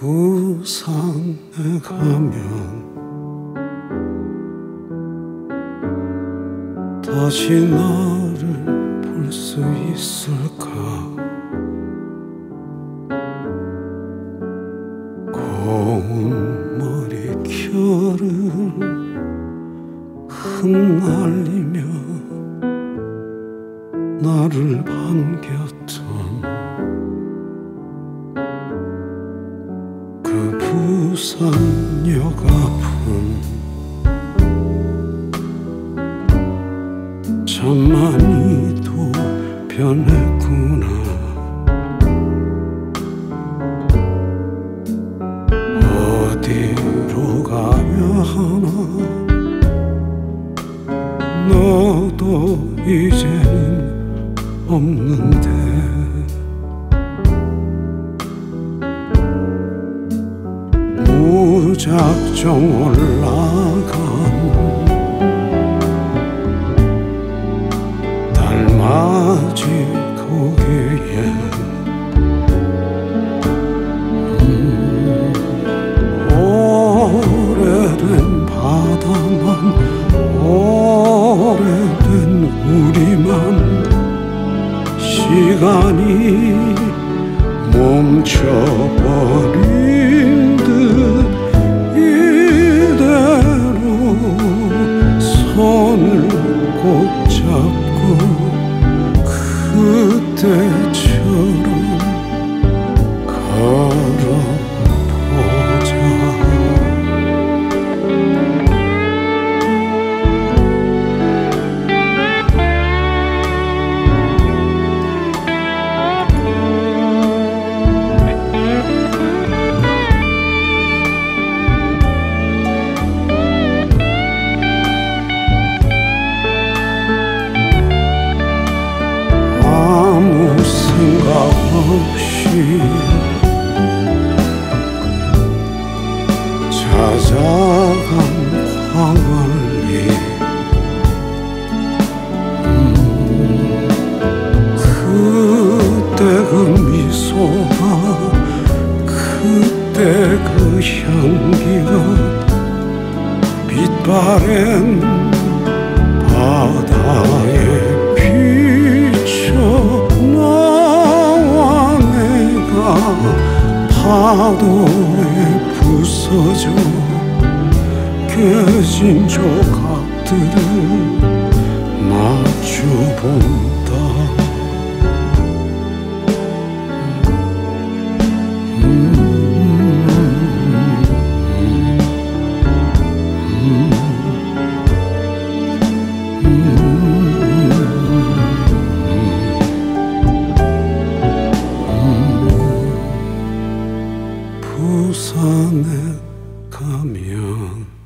부산에 가면 다시 나를 볼 수 있을까? 고운 머리결을 흩날리며 나를 반겼 부산역 앞은 참 많이도 변했구나. 어디로 가야 하나? 너도 이제는 없는데 무작정 올라간 달맞이 고개에 음, 오래된 바다만 오래된 우리만 시간이 멈춰버린 amor 없이 찾아간 광안리 음, 그때 그 미소가 그때 그 향기가 빛바랜 바다에 파도에 부서져 깨진 조각들을 마주본다 susan el kamyon.